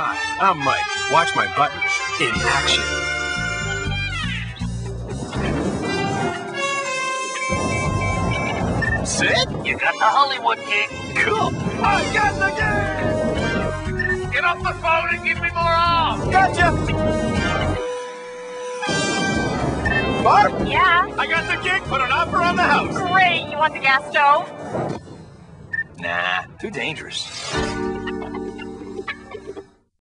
Hi, I'm Mike. Watch my button in action. Sid? You got the Hollywood gig. Cool. I got the gig. Get off the phone and give me more off. Gotcha! Barb, Yeah, I got the gig. Put an offer on the house. great. You want the gas stove? Nah, too dangerous.